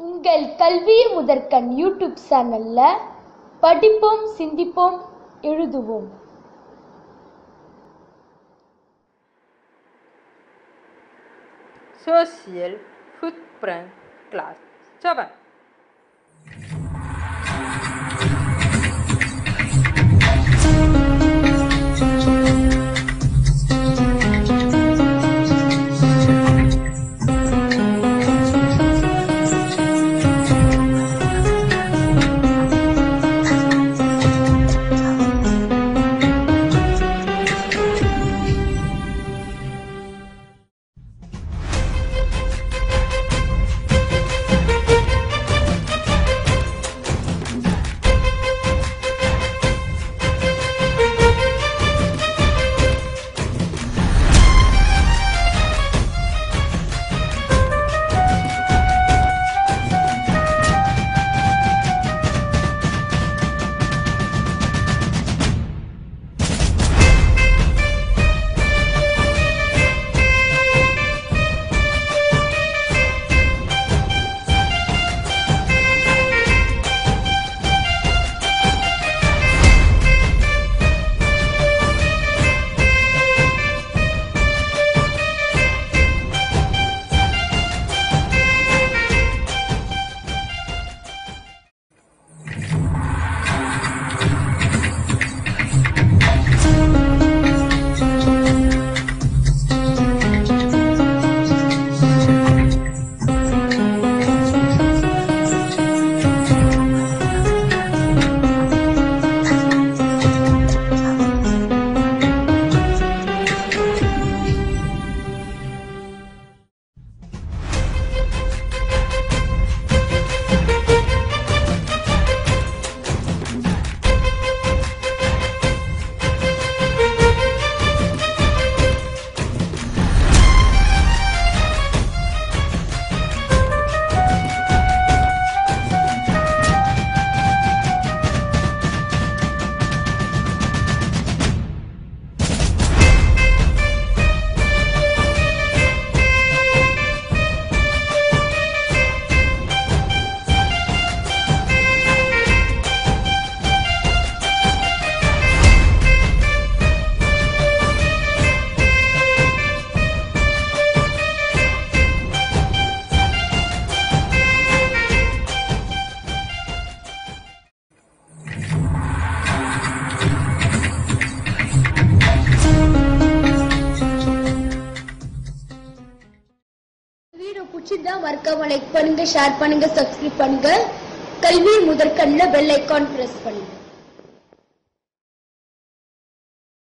உங்கள் கல்வி முதற்கண் யூடியூப் சேனல்ல படிப்போம் சிந்திப்போம் எழுதுவோம். சோசியல் ஃபுட் Class 7 வீடியோ பிடிச்சிருந்தா மறக்காம லைக் பண்ணுங்க ஷேர் பண்ணுங்க சப்ஸ்கிரைப் பண்ணுங்க. கல்வி முதற்கண்ணில் பெல் ஐக்கான் பிரஸ் பண்ணுங்க.